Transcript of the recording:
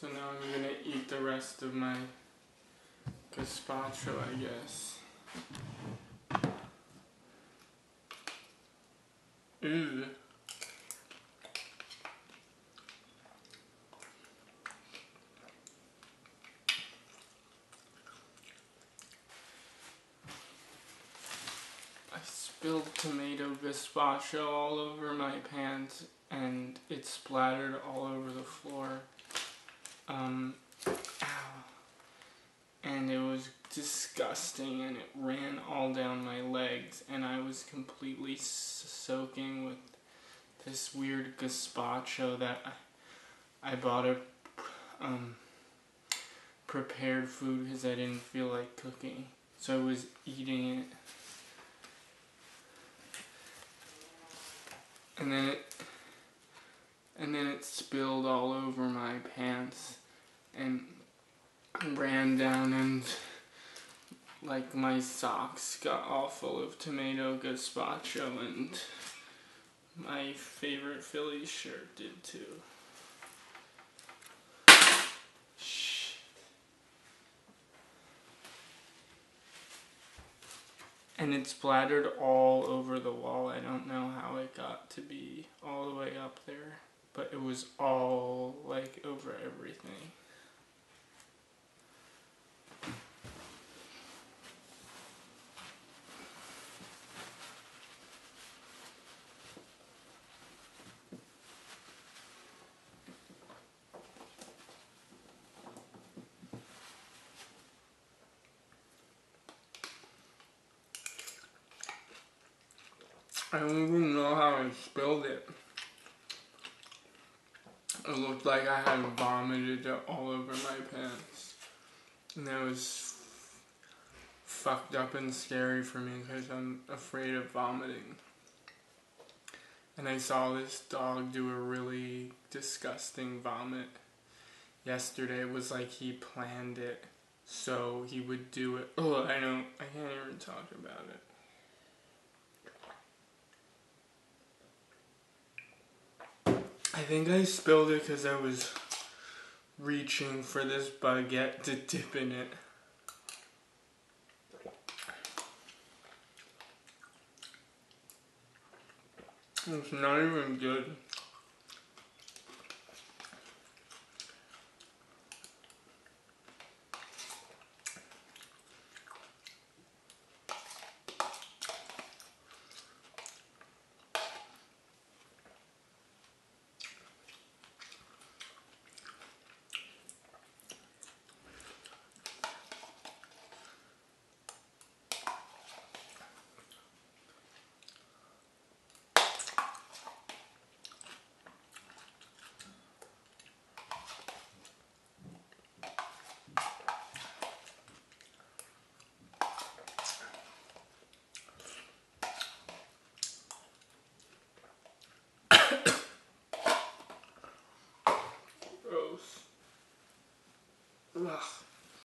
So now I'm gonna eat the rest of my gazpacho, I guess. Ew. I spilled tomato gazpacho all over my pants and it splattered all over the floor. Um, ow. And it was disgusting and it ran all down my legs and I was completely soaking with this weird gazpacho that I, I bought a um, prepared food because I didn't feel like cooking. So I was eating it. And then it and then it spilled all over my pants and ran down and like my socks got all full of tomato gazpacho and my favorite Philly shirt did too. Shh. And it splattered all over the wall. I don't know how it got to be all the way up there, but it was all like over everything. I don't even know how I spilled it. It looked like I had vomited it all over my pants. And that was fucked up and scary for me because I'm afraid of vomiting. And I saw this dog do a really disgusting vomit yesterday. It was like he planned it so he would do it. Oh, I don't, I can't even talk about it. I think I spilled it because I was reaching for this baguette to dip in it. It's not even good.